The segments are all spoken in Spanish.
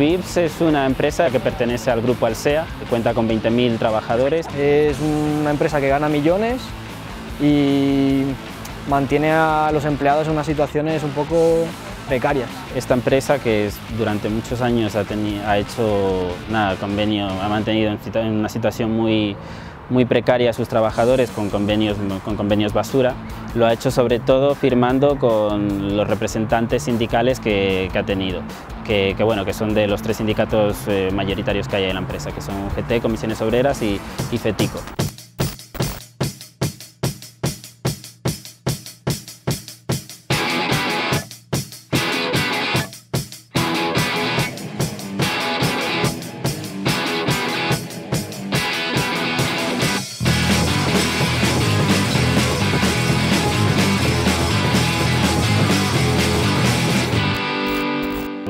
Vips es una empresa que pertenece al grupo Alsea, que cuenta con 20.000 trabajadores. Es una empresa que gana millones y mantiene a los empleados en unas situaciones un poco precarias. Esta empresa que durante muchos años ha, ha hecho nada, convenio, ha mantenido en una situación muy, muy precaria a sus trabajadores con convenios, con convenios basura, lo ha hecho sobre todo firmando con los representantes sindicales que, ha tenido, que, bueno, que son de los tres sindicatos eh, mayoritarios que hay en la empresa, que son UGT, Comisiones Obreras y, y FETICO.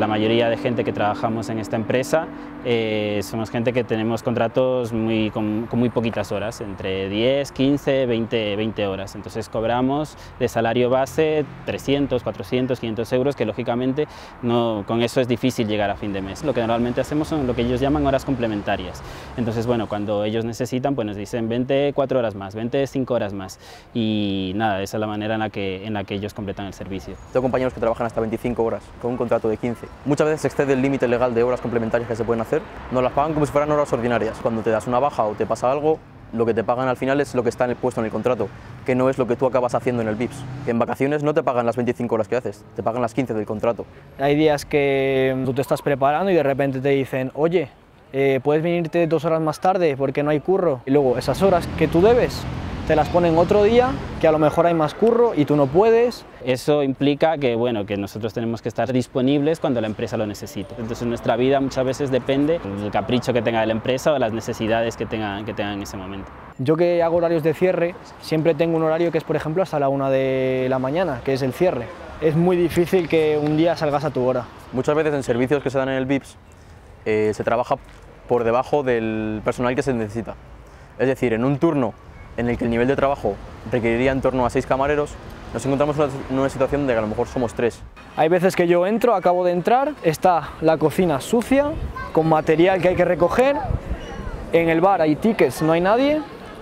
La mayoría de gente que trabajamos en esta empresa eh, somos gente que tenemos contratos muy, con, muy poquitas horas, entre 10, 15, 20, 20 horas. Entonces cobramos de salario base 300, 400, 500 euros, que lógicamente no, con eso es difícil llegar a fin de mes. Lo que normalmente hacemos son lo que ellos llaman horas complementarias. Entonces, bueno, cuando ellos necesitan, pues nos dicen 20, 4 horas más, 20, 5 horas más. Y nada, esa es la manera en la que, en la que ellos completan el servicio. Tengo compañeros que trabajan hasta 25 horas con un contrato de 15. Muchas veces excede el límite legal de horas complementarias que se pueden hacer, nos las pagan como si fueran horas ordinarias. Cuando te das una baja o te pasa algo, lo que te pagan al final es lo que está en el puesto en el contrato, que no es lo que tú acabas haciendo en el VIPS. en vacaciones no te pagan las 25 horas que haces, te pagan las 15 del contrato. Hay días que tú te estás preparando y de repente te dicen, oye, eh, puedes venirte dos horas más tarde porque no hay curro. Y luego esas horas que tú debes, te las ponen otro día, que a lo mejor hay más curro y tú no puedes. Eso implica que, bueno, que nosotros tenemos que estar disponibles cuando la empresa lo necesite. Entonces nuestra vida muchas veces depende del capricho que tenga la empresa o las necesidades que tengan, que tengan en ese momento. Yo que hago horarios de cierre, siempre tengo un horario que es, por ejemplo, hasta la una de la mañana, que es el cierre. Es muy difícil que un día salgas a tu hora. Muchas veces en servicios que se dan en el VIPS eh, se trabaja por debajo del personal que se necesita. Es decir, en un turno en el que el nivel de trabajo requeriría en torno a seis camareros, nos encontramos en una situación de que a lo mejor somos tres. Hay veces que yo entro, acabo de entrar, está la cocina sucia, con material que hay que recoger, en el bar hay tickets, no hay nadie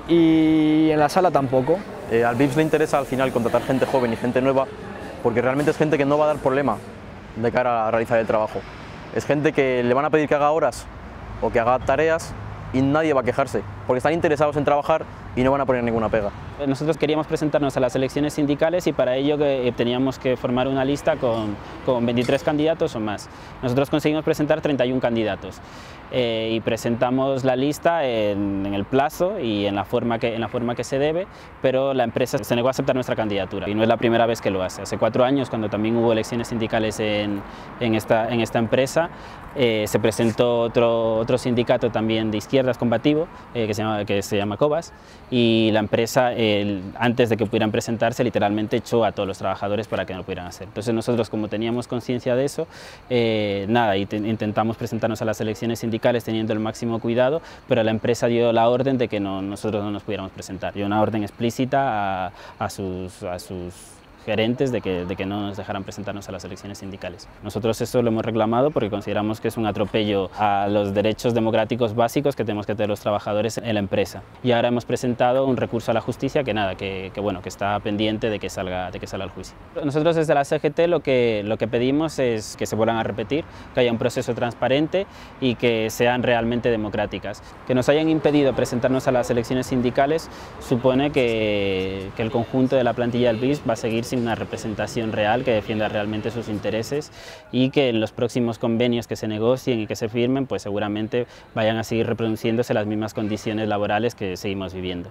y en la sala tampoco. Eh, al VIPS le interesa al final contratar gente joven y gente nueva porque realmente es gente que no va a dar problema de cara a realizar el trabajo. Es gente que le van a pedir que haga horas o que haga tareas y nadie va a quejarse, porque están interesados en trabajar y no van a poner ninguna pega. Nosotros queríamos presentarnos a las elecciones sindicales y para ello eh, teníamos que formar una lista con, con 23 candidatos o más. Nosotros conseguimos presentar 31 candidatos eh, y presentamos la lista en, el plazo y en la, forma que, en la forma que se debe, pero la empresa se negó a aceptar nuestra candidatura y no es la primera vez que lo hace. Hace cuatro años, cuando también hubo elecciones sindicales en, en, esta, en esta empresa, eh, se presentó otro, otro sindicato también de izquierdas combativo, que, se llama, que se llama COBAS, y la empresa, antes de que pudieran presentarse, literalmente echó a todos los trabajadores para que no lo pudieran hacer. Entonces nosotros, como teníamos conciencia de eso, eh, nada, intentamos presentarnos a las elecciones sindicales teniendo el máximo cuidado, pero la empresa dio la orden de que no, nosotros no nos pudiéramos presentar. Dio una orden explícita a sus, a sus gerentes de que, de que no nos dejaran presentarnos a las elecciones sindicales. Nosotros eso lo hemos reclamado porque consideramos que es un atropello a los derechos democráticos básicos que tenemos que tener los trabajadores en la empresa. Y ahora hemos presentado un recurso a la justicia que nada, que, que bueno, que está pendiente de que salga, de que salga al juicio. Nosotros desde la CGT lo que, lo que pedimos es que se vuelvan a repetir, que haya un proceso transparente y que sean realmente democráticas. Que nos hayan impedido presentarnos a las elecciones sindicales supone que, que el conjunto de la plantilla del BIS va a seguir una representación real que defienda realmente sus intereses y que en los próximos convenios que se negocien y que se firmen, pues seguramente vayan a seguir reproduciéndose las mismas condiciones laborales que seguimos viviendo.